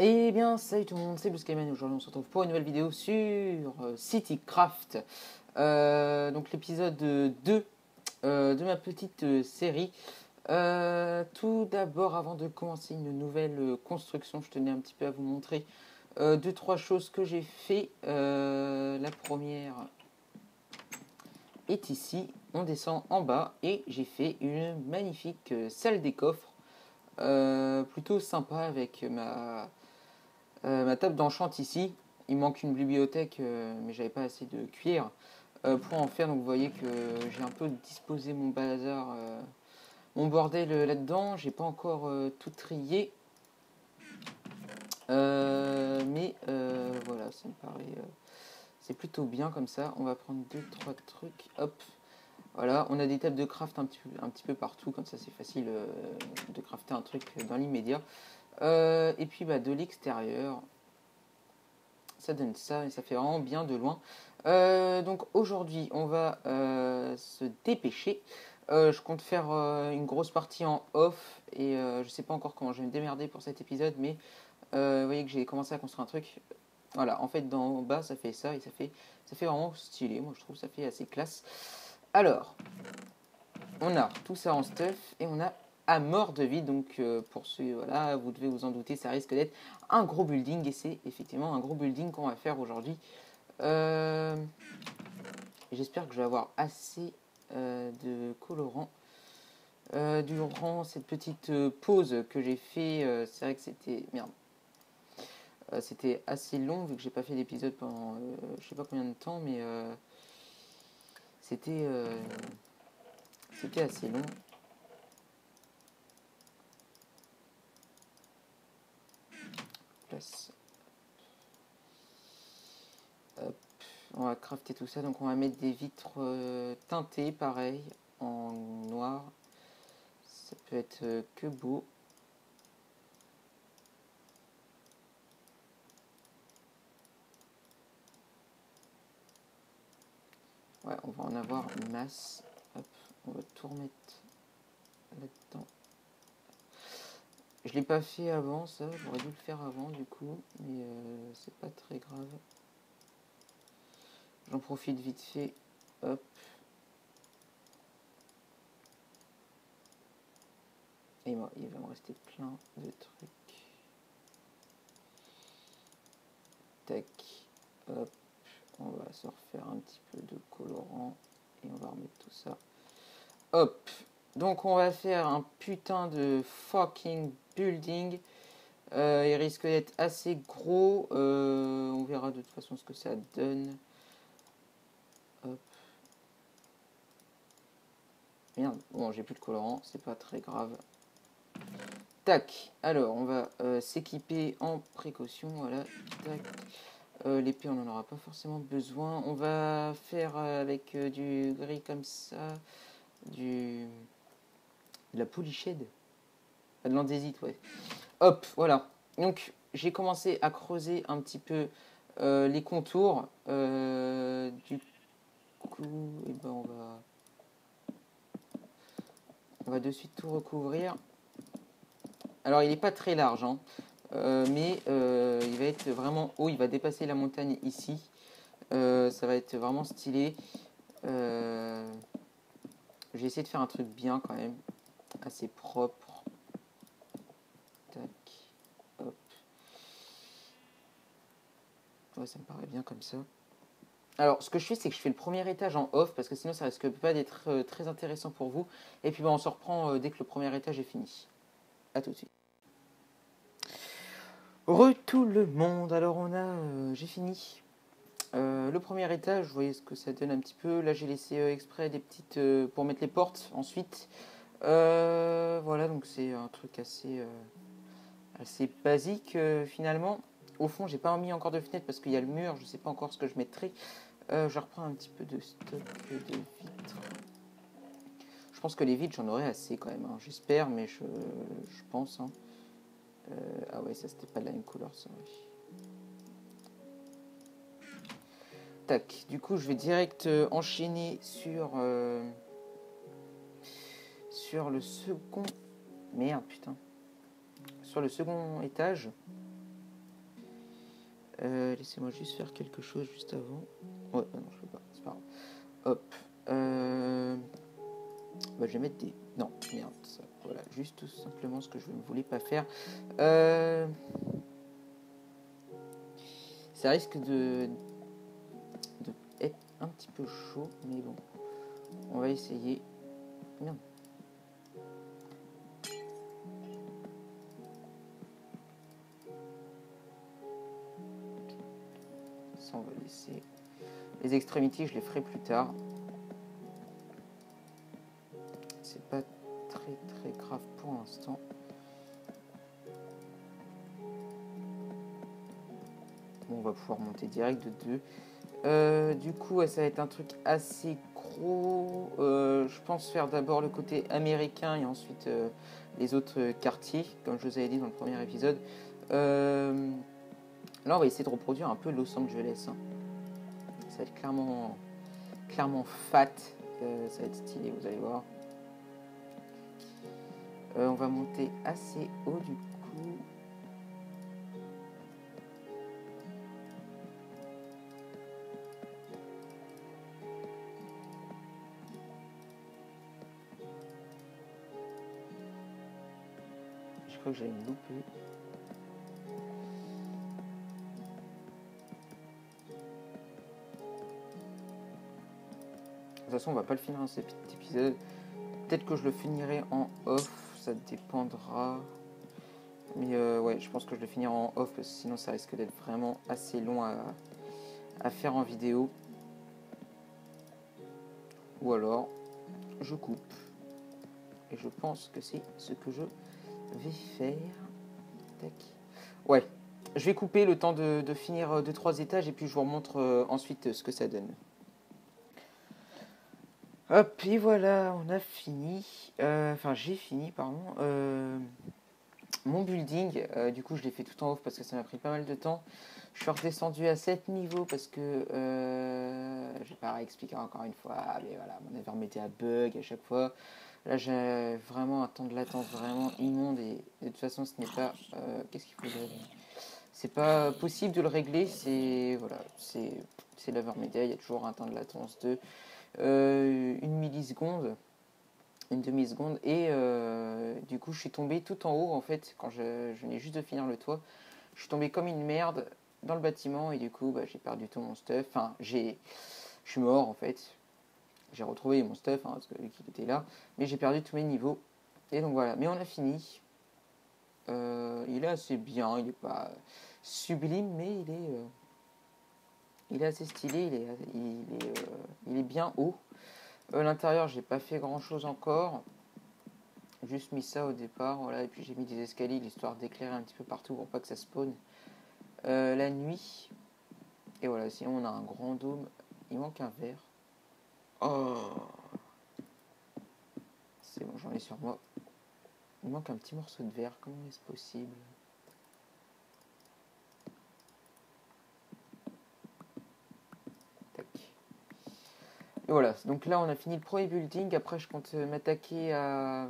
Eh bien, salut tout le monde, c'est Blueskyman. Aujourd'hui, on se retrouve pour une nouvelle vidéo sur euh, CityCraft. Euh, donc, l'épisode 2 euh, de ma petite série. Tout d'abord, avant de commencer une nouvelle construction, je tenais un petit peu à vous montrer deux, trois choses que j'ai fait. La première est ici. On descend en bas et j'ai fait une magnifique salle des coffres. plutôt sympa avec ma, euh, ma table d'enchant ici. Il manque une bibliothèque, euh, mais j'avais pas assez de cuir euh, pour en faire. Donc vous voyez que j'ai un peu disposé mon bazar, mon bordel là-dedans. J'ai pas encore tout trié. Mais voilà, ça me paraît. c'est plutôt bien comme ça. On va prendre deux, trois trucs. Hop. Voilà, on a des tables de craft un petit peu, partout, comme ça c'est facile de crafter un truc dans l'immédiat. Euh, et puis bah, de l'extérieur, ça donne ça et ça fait vraiment bien de loin. Euh, donc aujourd'hui, on va euh, se dépêcher. Je compte faire une grosse partie en off et je sais pas encore comment je vais me démerder pour cet épisode, mais vous voyez que j'ai commencé à construire un truc. Voilà, en fait, d'en bas, ça fait ça et ça fait, ça fait vraiment stylé. Moi, je trouve ça fait assez classe. Alors, on a tout ça en stuff et on a à mort de vide. Donc, euh, pour ceux, voilà, vous devez vous en douter, ça risque d'être un gros building et c'est effectivement un gros building qu'on va faire aujourd'hui. Euh, J'espère que je vais avoir assez euh, de colorant. Durant cette petite pause que j'ai fait, c'est vrai que c'était merde. C'était assez long vu que j'ai pas fait d'épisode pendant je sais pas combien de temps, mais c'était c'était assez long. On va crafter tout ça, donc on va mettre des vitres euh, teintées, pareil, en noir. Ça peut être euh, que beau. Ouais, on va en avoir une masse. On va tout remettre là-dedans. Je l'ai pas fait avant ça, j'aurais dû le faire avant du coup, mais euh, c'est pas très grave. J'en profite vite fait. Hop. Et moi, il va me rester plein de trucs. Tac. Hop. On va se refaire un petit peu de colorant. Et on va remettre tout ça. Hop. Donc on va faire un putain de fucking building. Euh, il risque d'être assez gros. Euh, on verra de toute façon ce que ça donne. Hop. Merde, bon j'ai plus de colorant, c'est pas très grave. Tac, alors on va euh, s'équiper en précaution, voilà. L'épée on n'en aura pas forcément besoin. On va faire avec du gris comme ça, du de la polyched. De l'andésite, ouais. Hop, voilà. Donc j'ai commencé à creuser un petit peu euh, les contours. Euh, du coup, eh ben, on va de suite tout recouvrir. Alors il n'est pas très large, hein, euh, mais il va être vraiment haut. Il va dépasser la montagne ici. Ça va être vraiment stylé. J'ai essayé de faire un truc bien quand même, assez propre. Tac, hop. Ouais, ça me paraît bien comme ça. Alors, ce que je fais, c'est que je fais le premier étage en off, parce que sinon, ça risque pas d'être euh, très intéressant pour vous. Et puis, on se reprend euh, dès que le premier étage est fini. A tout de suite. Re tout le monde. Alors, on a, euh, j'ai fini le premier étage. Vous voyez ce que ça donne un petit peu. Là, j'ai laissé exprès des petites pour mettre les portes. Ensuite, voilà, donc c'est un truc assez, assez basique finalement. Au fond, j'ai pas mis encore de fenêtre parce qu'il y a le mur. Je sais pas encore ce que je mettrai. Euh, je reprends un petit peu de stock de vitres. Je pense que les vitres, j'en aurai assez quand même. hein. J'espère, mais je, pense. hein. Euh, ah ouais, ça c'était pas de la même couleur, ça. Tac. Du coup, je vais direct euh, enchaîner sur sur le second. Merde, putain. Sur le second étage. Euh, laissez-moi juste faire quelque chose juste avant. Ouais, bah non, je peux pas, c'est pas grave. Hop. Euh, bah, je vais mettre des. Non, merde. Ça. Voilà, juste tout simplement ce que je ne voulais pas faire. Euh, ça risque de... de être un petit peu chaud, mais bon. On va essayer. Merde. On va laisser. Les extrémités, je les ferai plus tard. C'est pas très très grave pour l'instant. Bon, on va pouvoir monter direct de 2. Euh, du coup, ça va être un truc assez gros. Euh, je pense faire d'abord le côté américain et ensuite euh, les autres quartiers, comme je vous avais dit dans le premier épisode. Là, on va essayer de reproduire un peu Los Angeles. Hein. Ça va être clairement, clairement fat. ça va être stylé, vous allez voir. on va monter assez haut du coup. que j'allais me louper. De toute façon, on va pas le finir dans cet épisode. Peut-être que je le finirai en off, ça dépendra. Mais euh, ouais, je pense que je le finirai en off parce que sinon ça risque d'être vraiment assez long à, faire en vidéo. Ou alors, je coupe. Et je pense que c'est ce que je vais faire. Tac. Ouais, je vais couper le temps de, finir 2-3 étages et puis je vous remontre euh, ensuite ce que ça donne. Hop, et voilà, on a fini. Euh, enfin, j'ai fini, pardon. Euh, mon building, du coup, je l'ai fait tout en haut parce que ça m'a pris pas mal de temps. Je suis redescendu à 7 niveaux parce que je vais pas réexpliquer encore une fois. Mais voilà, mon remetté à bug à chaque fois. Là, j'ai vraiment un temps de latence vraiment immonde et, de toute façon, ce n'est pas. Euh, qu'est-ce qu'il faut C'est pas possible de le régler. C'est voilà, c'est c'est. Il y a toujours un temps de latence de euh, une milliseconde, une demi-seconde. Et euh, du coup, je suis tombé tout en haut en fait quand je, je venais juste de finir le toit. Je suis tombé comme une merde dans le bâtiment et du coup, bah, j'ai perdu tout mon stuff. Enfin, j'ai, je suis mort en fait j'ai retrouvé mon stuff, hein, parce qu'il était là, mais j'ai perdu tous mes niveaux. Et donc voilà, mais on a fini. Euh, il est assez bien, il n'est pas sublime, mais il est, euh, il est assez stylé, il est, euh, bien haut. L'intérieur, j'ai pas fait grand chose encore. Juste mis ça au départ, voilà, et puis j'ai mis des escaliers histoire d'éclairer un petit peu partout pour pas que ça spawn la nuit. Et voilà, sinon on a un grand dôme. Il manque un verre. Oh C'est bon, j'en ai sur moi. Il manque un petit morceau de verre. Comment est-ce possible Tac. Et voilà, donc là on a fini le premier building. Après, je compte m'attaquer à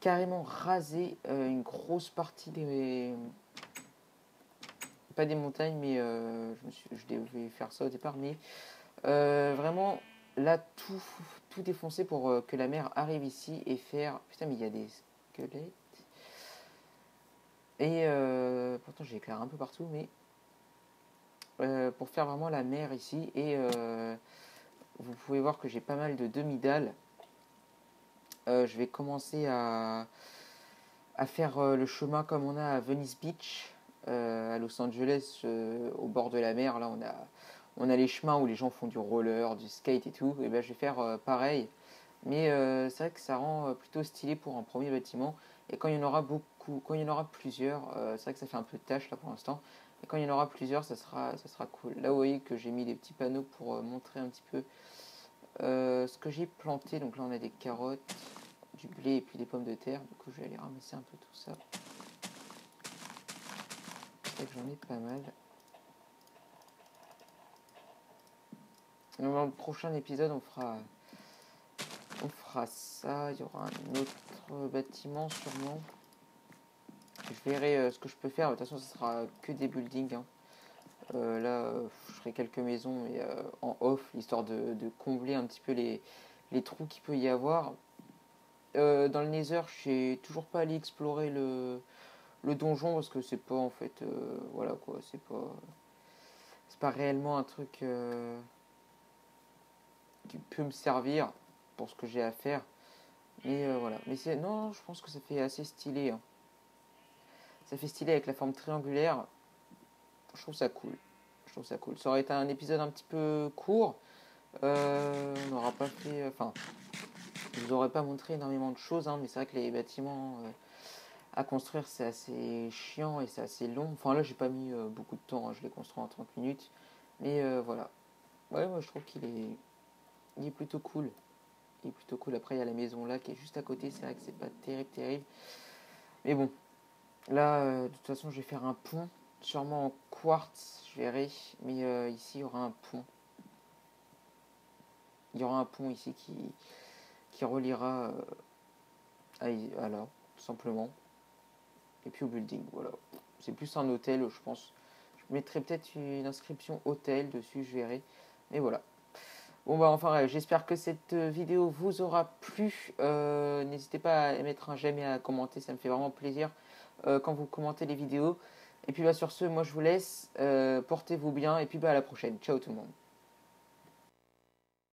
carrément raser euh, une grosse partie des. Pas des montagnes, mais euh, je, me faire ça au départ, mais euh, vraiment là tout, tout défoncer pour euh, que la mer arrive ici et faire. Putain, mais il y a des squelettes. Et euh, pourtant, j'ai éclairé un peu partout, mais euh, pour faire vraiment la mer ici. Et vous pouvez voir que j'ai pas mal de demi-dalles. je vais commencer à, à faire le chemin comme on a à Venice Beach, à Los Angeles, au bord de la mer. Là, on a on a les chemins où les gens font du roller, du skate et tout, et ben je vais faire euh, pareil. Mais euh, c'est vrai que ça rend euh, plutôt stylé pour un premier bâtiment. Et quand il y en aura beaucoup, quand il y en aura plusieurs, c'est vrai que ça fait un peu de tâche là pour l'instant. Et quand il y en aura plusieurs, ça sera, ça sera cool. Là, vous voyez que j'ai mis des petits panneaux pour montrer un petit peu ce que j'ai planté. Donc là, on a des carottes, du blé et puis des pommes de terre. Du coup, je vais aller ramasser un peu tout ça. C'est que j'en ai pas mal. Dans le prochain épisode, on fera, on fera ça. Il y aura un autre bâtiment sûrement. Je verrai euh, ce que je peux faire. De toute façon, ce sera que des buildings. Hein. là, je ferai quelques maisons mais, en off, histoire de, combler un petit peu les, trous qu'il peut y avoir. dans le Nether, j'ai toujours pas allé explorer le, le donjon parce que c'est pas en fait voilà quoi c'est pas c'est pas réellement un truc qui peut me servir pour ce que j'ai à faire mais voilà mais c'est non je pense que ça fait assez stylé hein. ça fait stylé avec la forme triangulaire je trouve ça cool je trouve ça cool ça aurait été un épisode un petit peu court on n'aura pas fait enfin je vous aurais pas montré énormément de choses hein, mais c'est vrai que les bâtiments à construire, c'est assez chiant et c'est assez long. Enfin là, j'ai pas mis euh, beaucoup de temps, hein, je l'ai construit en 30 minutes. Mais euh, voilà. Ouais, moi je trouve qu'il est, il est plutôt cool. Il est plutôt cool. Après, il y a la maison là qui est juste à côté. C'est vrai que c'est pas terrible, terrible. Mais bon, là, euh, de toute façon, je vais faire un pont. Sûrement en quartz, je verrai. Mais ici, il y aura un pont. Il y aura un pont ici qui, qui reliera à, alors, tout simplement et puis au building. Voilà. C'est plus un hôtel, je pense. Je mettrai peut-être une inscription hôtel dessus, je verrai. Mais voilà. Bon bah enfin j'espère que cette vidéo vous aura plu. Euh, n'hésitez pas à mettre un j'aime et à commenter, ça me fait vraiment plaisir euh, quand vous commentez les vidéos. Et puis bah sur ce, moi je vous laisse. Euh, portez-vous bien et puis bah à la prochaine. Ciao tout le monde.